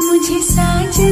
muốn chia xa trên